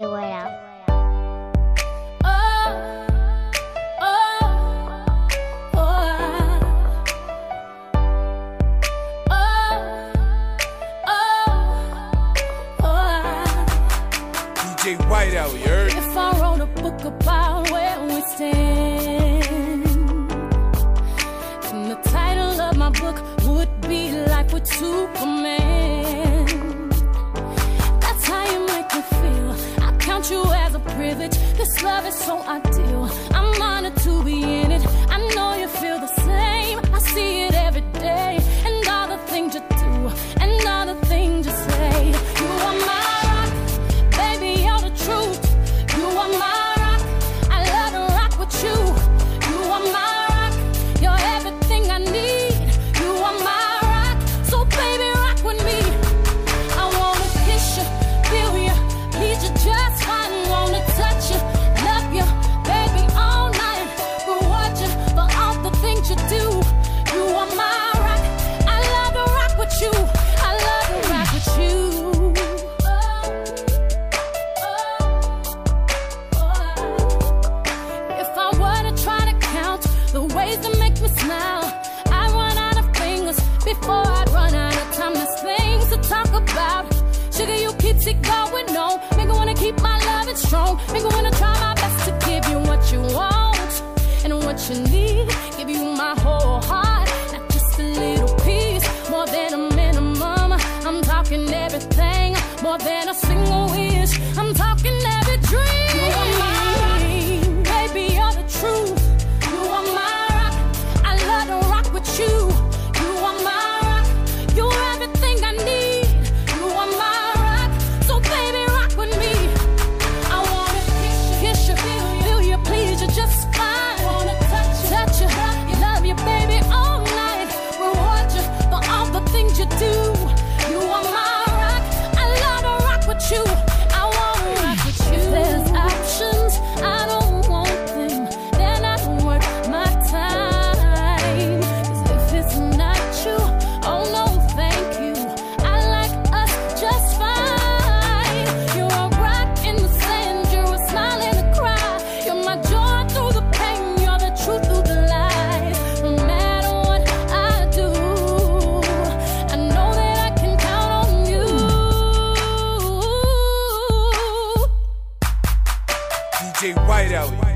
the way out. If I wrote a book about where we stand, and the title of my book would be like we're Superman. privilege. This love is so ideal. I'm honored to be ways to make me smile. I run out of fingers before I run out of time. There's things to talk about. Sugar, you keep it going on. Make me wanna keep my loving strong. Make me wanna try my best to give you what you want and what you need. Give you my whole heart, not just a little piece, more than a minimum. I'm talking everything, more than a single wish. I'm talking every dream. DJ Whiteout.